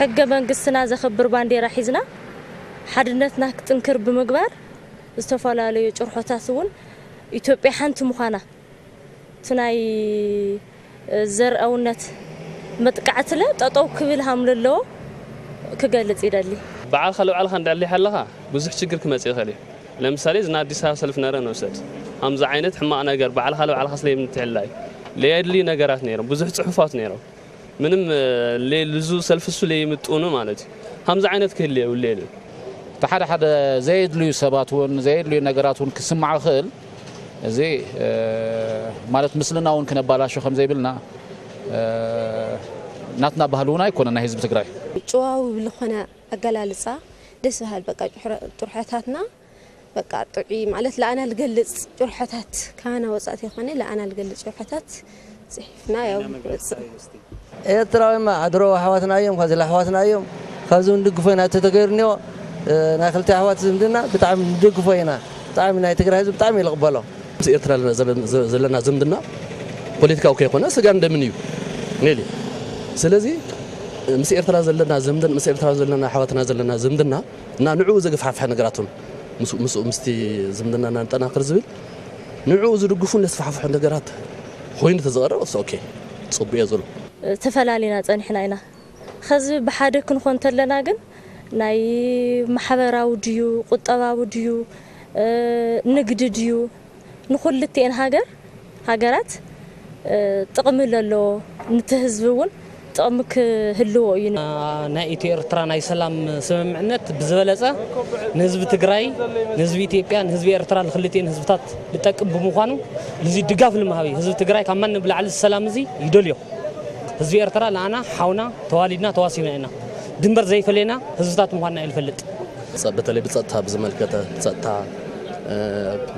ሕገ መንግስትና ዘኽብር ባንዴራ ሒዝና ሓድነትና ክጥንክር ብምግባር ዝተፈላለዩ ጭርሖታት እውን ኢትዮጵያ ሓንቲ ምዃና እቲ ናይ ዘርአውነት መጥቃዕትለ ጠጠው ክብል ሃምሉ ኣለዎ ክገልጽ ይደሊ በዓልኻ ልብዓልኻ እንዳሊሕ ኣለኻ ብዙሕ ችግር ክመጽእ ይኽእል እዩ ለምሳሌ ዝና ኣዲስ ኣበባ ሰልፍ ነረ ንውሰድ ከምዚ ዓይነት ሕማቕ ነገር በዓልኻ ልብዓልኻ ስለየምትሕላይ ለየድልዩ ነገራት ነይሮም ብዙሕ ጽሑፋት ነይሮም منم لزو سلفسو لي متونو مالتي همز عينت كهلي وليلو تحد حد زيد لي سبات ون زيد لي نغرات ون كسمع خل زي اه مالت مثلنا ون كنبالاشو خمزة بلنا اه ناتنا بهلونا يكون انا حزب تقراي جواو بلخنا اقلالصا دس بهال بقى طرحاتنا بقى طعي مالت لا انا القلص جرحتات كان وصاتي خني لا انا القلص جرحتات ኤርትራዊማ ኣድሮ ኣሕዋትና እዮም ካብዚ ኣሕዋትና እዮም ካብዞም ንድግፎ ኢና ተተገይሩ እኒኦ ናይ ክልተ ኣሕዋት ዝምድና ብጣዕሚ ንድግፎ ኢና ብጣዕሚ ናይ ትግራይ ህዝቢ ብጣዕሚ ይዝቕበሎ ምስ ኤርትራ ዘለና ዝምድና ፖለቲካዊ ከይኮነ ስጋ እንደምን እዩ ኔል ስለዚ ምስ ኤርትራ ዘለና ዝምድና ምስ ኤርትራ ዘለና ኣሕዋትና ዘለና ዝምድና እና ንዕኡ ዘገፋሕፍሐ ነገራትን ምስቲ ዝምድናና ንጠናክር ዝብል ንዕኡ ዝድግፉን ዘስፋሕፍሑ ነገራት ኮይኑ ተዝቐረብ ኦኬ ፅቡቅ እየ ዘሎ ተፈላለዩና ፀኒሕና ኢና ከዚ ብሓደ ክንኾን ተለና ግን ናይ ማሕበራዊ ድዩ ቁጠባዊ ድዩ ንግዲ ድዩ ንኩልትኤን ሃገር ሃገራት ጥቕሚ ዘለዎ ነቲ ህዝቢ እውን طمك هلو ين نايت ارترا ناي سلام سمعنت بزبلصا نزب تگراي نزب ايتيبيا نزب ارترا الخلتين حزبات لتقب بمخانو لزي دغاف المهابي حزب تگراي كمان بلا على السلام زي يدليو حزب ارترا لانا حونا توالدنا تواسينا دنبر زي فلينا حزبات مخانا يلفلط بتلي بتصتا بزملكته تصتا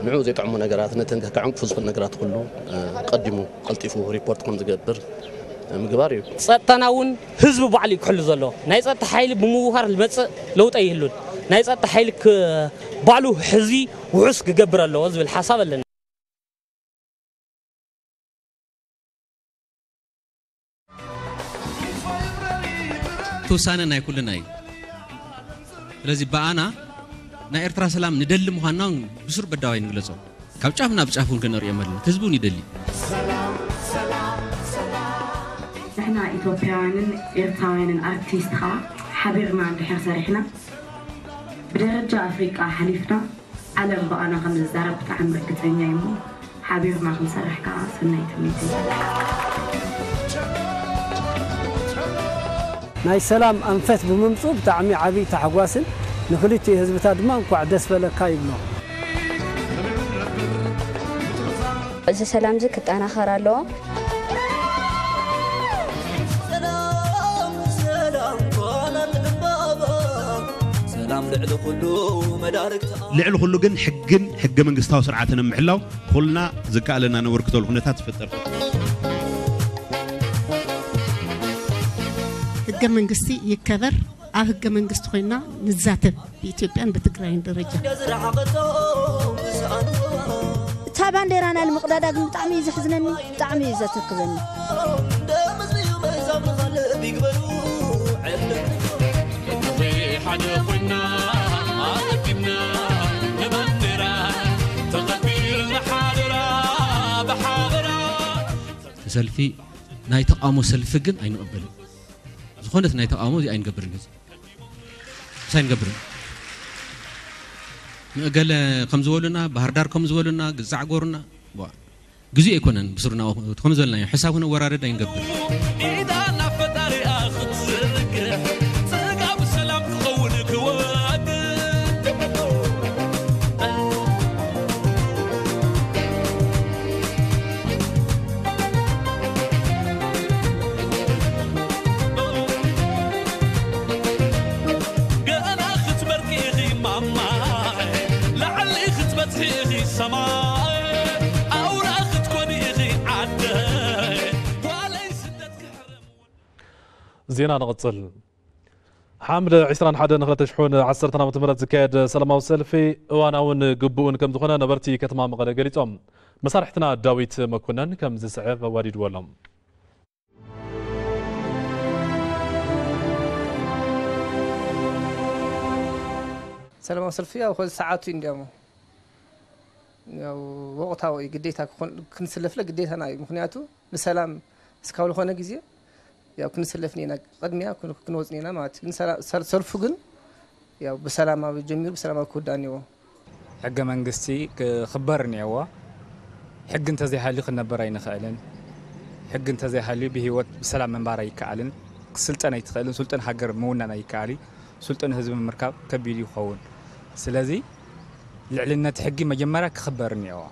نعوز يطعموا نقرات نتنكك عنك فوز بالنقرات كله قدموا قلتي فوه ريبورت كنت قبر ምግባር እዩ ፀጥታና እውን ህዝቢ ባዕሉ እዩ ክሕሉ ዘሎ ናይ ፀጥታ ሓይሊ ብምውሃር ዝመፅእ ለውጠ ይህሉን ናይ ፀጥታ ሓይሊ ባዕሉ ሕዚ ውሑስ ክገብር ኣለዎ ዝብል ሓሳብ ኣለና ተውሳነ ናይ ኩልና እዩ ስለዚ ብኣና ናይ ኤርትራ ሰላም ንደሊ ምዃንና ብሱር በዳዋይ ንግለፆ ካብ ጫፍ ናብ ጫፍ እውን ክነሪኦም ኣለና ህዝቢ እውን ይደሊ ኩልና ኢትዮጵያውያንን ኤርትራውያንን ኣርቲስት ከዓ ሓቢርና እንድሕር ሰሪሕና ብደረጃ ኣፍሪቃ ሓሊፍና ዓለም ብኣና ከም ዝዛረብ ብጣዕሚ ርግፀኛ እዩ እሞ ሓቢርና ክንሰርሕ ከዓ ሰናይ ትምኒት እዩ ናይ ሰላም ኣንፈት ብምምፁ ብጣዕሚ ዓብዪ ተሓጓስን ንክልቲኡ ህዝብታት ድማ እንኳዕ ደስ በለካ ይብሎ እዚ ሰላም እዚ ክጠናኸር ኣለዎ ልዕሊ ኩሉ ግን ሕግን ሕጊ መንግስታዊ ስርዓትን ምሕላው ኩልና ዝከኣለና ነበርክተሉ ኩነታት ዝፍጥር ሕገ መንግስቲ ይከበር ኣብ ሕገ መንግስቲ ኮይና ንዛተብ ብኢትዮጵያን ብትግራይን ደረጃ እታ ባንዴራና ንምቕዳዳ ግን ብጣዕሚ እዩ ዘሕዝነኒ ብጣዕሚ እዩ ዘተክዘኒ ሰልፊ ናይ ተቃውሞ ሰልፊ ግን ኣይንቕበልን ዝኾነት ናይ ተቃውሞ እዚ ኣይንገብርን ግዜ ንሳ ይንገብርን ንእገለ ከም ዝበሉና ባህርዳር ከም ዝበሉና ግዛዕ ጎርና ግዜ ኣይኮነን ብስሩና ከም ዘለና ሕሳብ ሆነ ወራረድ ኣይንገብርን زينا نغتصل حامل عشران حدا نغلة شحون عصرتنا متمرد زكاد سلام سلفي وانا ون قبون كم دخلنا نبرتي كتما مغلا قريتهم مسارحتنا داويت مكونن كم زي سعيف واريد ولم سلام سلفي او خذ ساعات اندمو وقتها قديتها كنسلف لك قديتها انا مخنياتو بسلام سكاول خونا قزيه ያው ክንስለፍኒ ቅድሚያ ክንወፅኒና ማለት ግን ሰልፉ ግን ያው ብሰላማዊ ጀሚሩ ብሰላማዊ ክውዳ እኒዎ ሕገ መንግስቲ ክኽበር እኒአዎ ሕጊ እንተዘይሃልዩ ክነበረ ኣይንኽእልን ሕጊ እንተዘይሃልዩ ብሂወት ብሰላም ምንባር ኣይከኣልን ስልጠን ኣይትኽእልን ስልጠን ሃገር ምውናን ኣይከኣል ስልጠን ህዝቢ ምርካብ ከቢድ ይኸውን ስለዚ ልዕልነት ሕጊ መጀመርያ ክኽበር እኒአዎ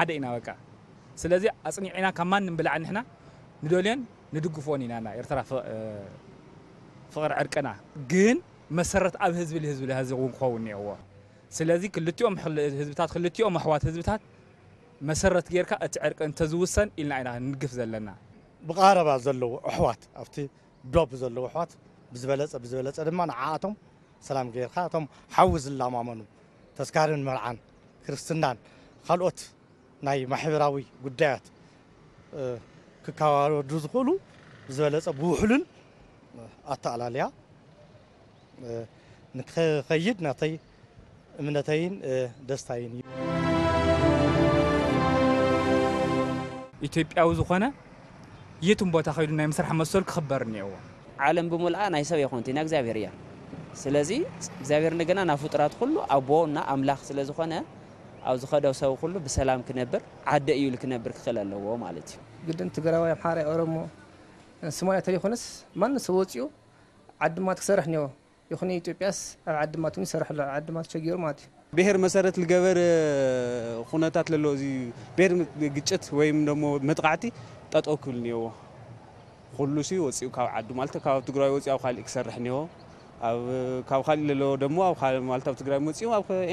ሓደ ኢና በቃ ስለዚ ኣፅኒዕና ካብ ማንም ብላዕሊ ንሕና ንደልዮን ንድግፎን ኢና ኤርትራ ፍቕሪ ዕርቅና ግን መሰረት ኣብ ህዝቢ ንህዝቢ ዝህዚ እውን ክኸውን እኒአዎ ስለዚ ክልኦም ህዝብታት ክልኦም ኣሕዋት ህዝብታት መሰረት ጌርካ እቲ ዕርቂ እንተዝውሰን ኢልና ኢና ንግፍ ዘለና ብቀረባ ዘለዉ ኣሕዋት ኣብቲ ዶብ ዘለዉ ኣሕዋት ብዝበለፀ ብዝበለፀ ድማ ንዓኣቶም ሰላም ጌርካ እቶም ሓዊ ዝላማመኑ ተስካርን መርዓን ክርስትናን ካልኦት ناي محيراوي قدات ككوارو دوز خلو زولس أبو حلل أتى على ليا نخيد نعطي من نتين دستاين يتيب أو زخنا يتم بتخيل نعم سرح مسؤول خبرني هو عالم بملأنا يسوي خونتي نجزا بريا سلازي زاير نجنا نفطرات خلو أبونا أملاخ سلازخنا ኣብዚ ከዳ ሰብ ኩሉ ብሰላም ክነብር ዓደ እዩ ክነብር ክኽእል ኣለዎ ማለት እዩ ግድን ትግራዋይ ኣምሓራይ ኦሮሞ ሶማልያ ተለይኮነስ ማንስ ወፂኡ ዓድማት ክሰርሕ እኒሄዎ ይኹን ኢትዮጵያስ ኣብ ዓድማት እውን ይሰርሕ ኣሎ ዓድማት ሸጊሩ ማለት እዩ ብሄር መሰረት ዝገበር ኩነታት ዘለዎ እዚ ብሄር ግጭት ወይም ደሞ መጥቃዕቲ ጠጠው ክብል እኒሄዎ ኩሉ ወፂኡ ካብ ዓዱ ማለት ካብ ትግራይ ወፂኡ ኣብ ካሊእ ክሰርሕ እኒሄዎ ካብ ካሊእ ዘለዎ ደሞ ኣብ ማልታብ ትግራይ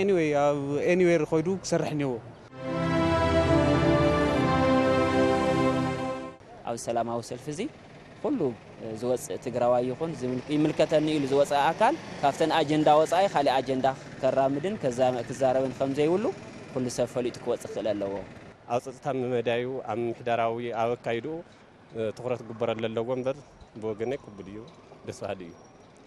ኒወይ ኣብ ኤኒዌር ኮይዱ ክሰርሕ እኒሄዎ ኣብ ሰላማዊ ሰልፊ እዚ ኩሉ ዝወፅእ ትግራዋይ ይኹን ይምልከተኒ ኢሉ ዝወፅእ ኣካል ካብተን ኣጀንዳ ወፃኢ ካሊእ ኣጀንዳ ከራምድን ክዛረብን ከም ዘይብሉ ኩሉ ሰብ ፈሊጡ ክወፅእ ክእል ኣለዎ ኣብ ፀጥታ መመዳዩ ኣብ ምሕዳራዊ ኣብ ኣካይድኡ ትኩረት ክግበረሉ ኣለዎ እምበር ብወገነይ ቅቡል እዩ ደስ በሃሊ እዩ